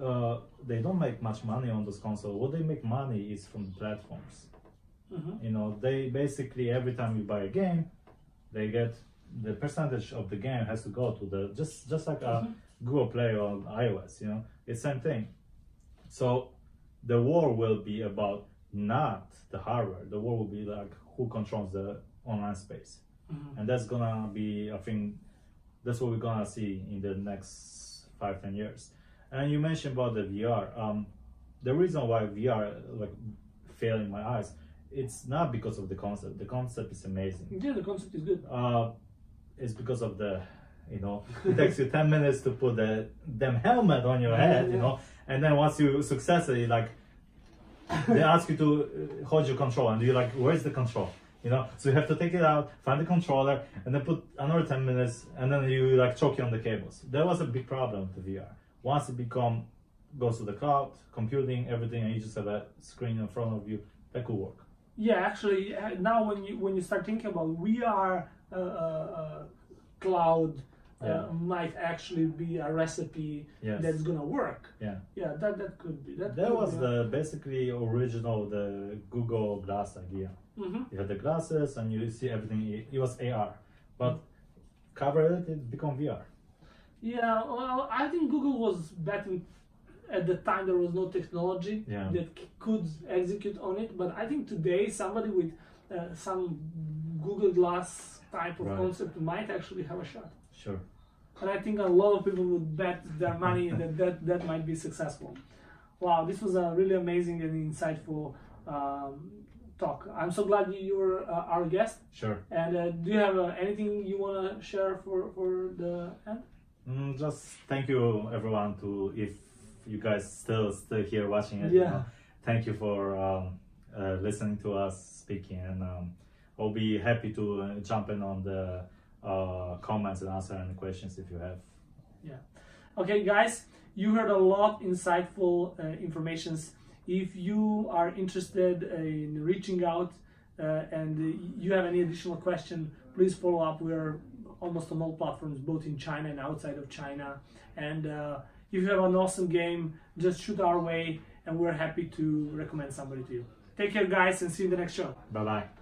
Uh, they don't make much money on those consoles. What they make money is from platforms. Mhm. You know, they basically every time you buy a game, they get the percentage of the game has to go to the just just like a Google Play on iOS. You know, it's the same thing. So the war will be about not the hardware. The war will be like who controls the online space, Mhm. and that's gonna be I think that's what we're gonna see in the next five ten years. And you mentioned about the VR. Um, the reason why VR like fail in my eyes, it's not because of the concept. The concept is amazing. Yeah, the concept is good. Uh, it's because of the, you know, it takes you ten minutes to put the damn helmet on your head, you know, and then once you successfully like, they ask you to uh, hold your control, and you're like, where's the control? You know, so you have to take it out, find the controller, and then put another ten minutes, and then you like choking on the cables. That was a big problem with the VR. Once it become goes to the cloud, computing, everything, and you just have a screen in front of you, that could work. Yeah, actually, uh, now when you when you start thinking about VR uh, uh, uh, cloud uh, might actually be a recipe Yes. that's gonna work. Yeah. Yeah, that that could be. That, That could was be. the basically original the Google Glass idea. Mhm. You had the glasses and you see everything. It, it was AR, but cover it, it become VR. Yeah, well, I think Google was betting at the time there was no technology Yeah. that could execute on it. But I think today somebody with uh, some Google Glass type of Right. concept might actually have a shot. Sure. And I think a lot of people would bet their money that, that that might be successful. Wow, this was a really amazing and insightful um, talk. I'm so glad you, were uh, our guest. Sure. And uh, do you have uh, anything you want to share for, for the end? Mm, just thank you everyone to if you guys still still here watching it. you Yeah. know, thank you for um, uh, listening to us speaking, and um, I'll be happy to uh, jump in on the uh, comments and answer any questions if you have. Yeah. Okay, guys, you heard a lot insightful uh, informations. If you are interested in reaching out uh, and you have any additional question, please follow up. We're almost on all platforms, both in China and outside of China. And uh, if you have an awesome game, just shoot our way, and we're happy to recommend somebody to you. Take care, guys, and see you in the next show. Bye bye.